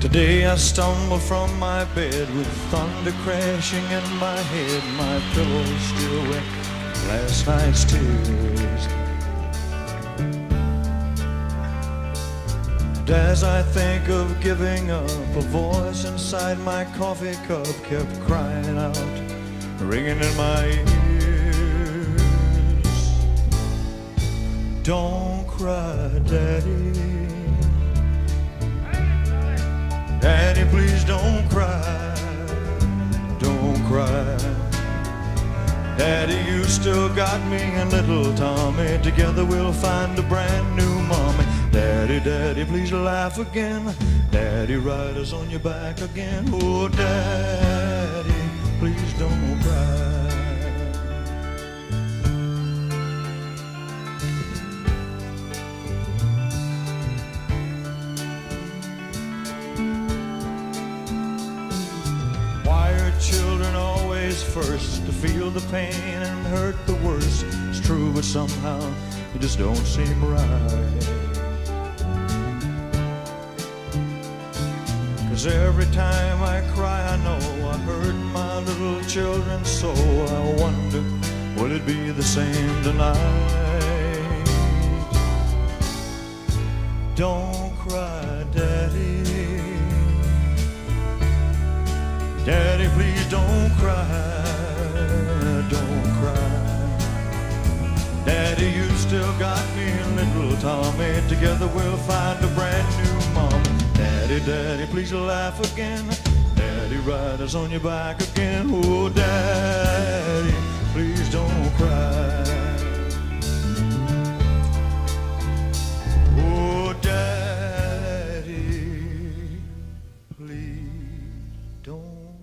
Today I stumble from my bed with thunder crashing in my head. My pillow's still wet last night's tears. And as I think of giving up, a voice inside my coffee cup kept crying out, ringing in my ears. Don't cry, Daddy. Please don't cry. Don't cry. Daddy, you still got me and little Tommy. Together we'll find a brand new mommy. Daddy, Daddy, please laugh again. Daddy, ride us on your back again. Oh, Daddy, please don't cry. Always first to feel the pain and hurt the worst? It's true, but somehow it just don't seem right. Cause every time I cry, I know I hurt my little children so. I wonder, will it be the same tonight? Don't Daddy, please don't cry, don't cry. Daddy, you still got me and little Tommy. Together we'll find a brand new mom. Daddy, daddy, please laugh again. Daddy, ride us on your back again. Oh, daddy, please don't cry. Oh, daddy, please don't.